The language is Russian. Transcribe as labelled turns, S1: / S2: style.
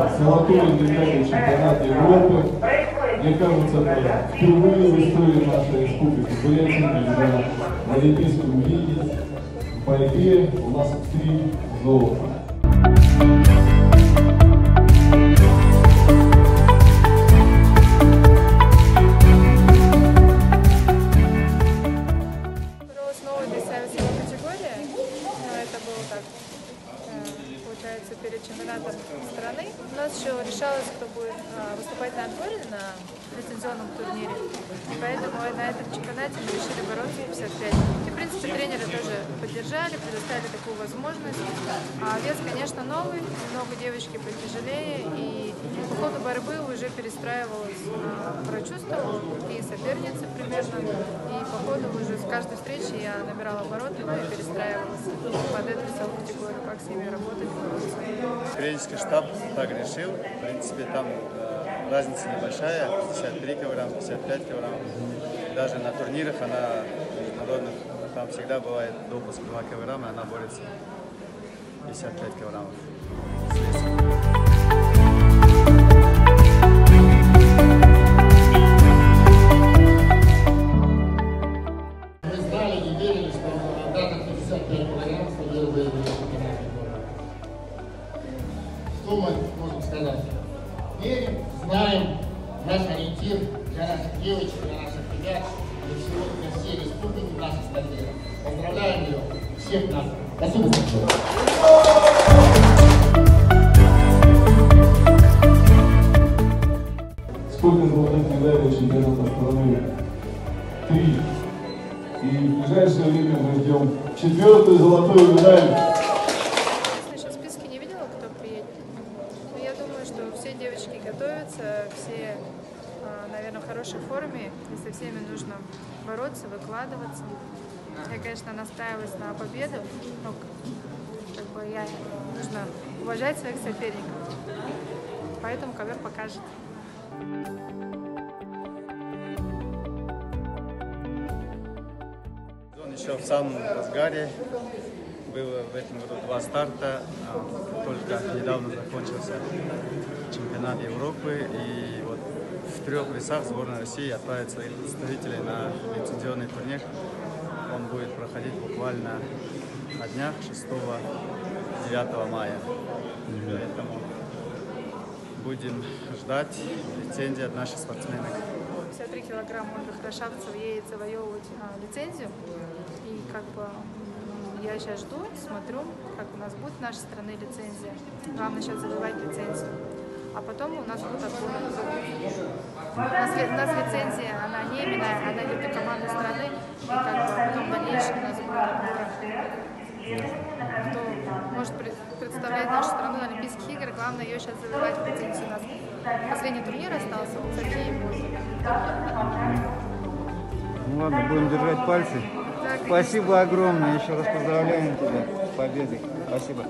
S1: третий золотой индивидуальный чемпионат Европы. Мне кажется, это впервые в истории нашей республики Бурятии, когда в Олимпийском виде в борьбе у нас три золота.
S2: Получается, перед чемпионатом страны. У нас еще решалось, кто будет э, выступать на отборе на лицензионном турнире. И поэтому на этом чемпионате мы решили бороться в 55. И, в принципе, тренеры тоже поддержали, предоставили такую возможность. А вес, конечно, новый, много девочки потяжелее. И по ходу борьбы уже перестраивалась на прочувствовала, какие соперницы примерно. И по ходу уже с каждой встречи я набирала обороты, ну и перестраивалась весовую категорию, как с ними работать.
S3: Тренерский штаб так решил. В принципе, там э, разница небольшая, 53 килограмм, 55 килограмм. Даже на турнирах она международных, там всегда бывает допуск 2 килограмма, и она борется 55 килограммов.
S4: Мы знали, не верили, что сказать? Верим, знаем, наш ориентир для наших девочек, для наших ребят, для всего, для всей республики, нашей стране. Поздравляем ее, всех нас. Спасибо большое.
S1: Сколько золотых медалей чемпионата страны? Три. И в ближайшее время мы ждем четвертую золотую медаль.
S2: Что все девочки готовятся, все, а, наверное, в хорошей форме. И со всеми нужно бороться, выкладываться. Я, конечно, настраиваюсь на победу, но как бы я нужно уважать своих соперников. Поэтому ковер покажет.
S3: Еще в самом разгаре. Было в этом году два старта. а, Только недавно закончился чемпионат Европы. И вот в трех весах сборная России отправит своих представителей на лицензионный турнир. Он будет проходить буквально на днях 6-9 мая. Поэтому будем ждать лицензии от наших спортсменок.
S2: 53 килограмма Ольга Хорошавцева едет завоевывать а, лицензию. И как бы я сейчас жду, смотрю, как у нас будет в нашей стране лицензия. Главное сейчас завоевать лицензию. А потом у нас будут отборы. У нас, у нас лицензия, она не именная, она идет для команды страны. И как бы потом в дальнейшем у нас будет отборы. Кто может пред- представлять нашу страну на Олимпийских играх, главное ее сейчас завоевать лицензию. У нас последний турнир остался, вот Софии будет.
S5: Ну ладно, будем держать пальцы. Спасибо огромное. Еще раз поздравляем тебя с победой. Спасибо.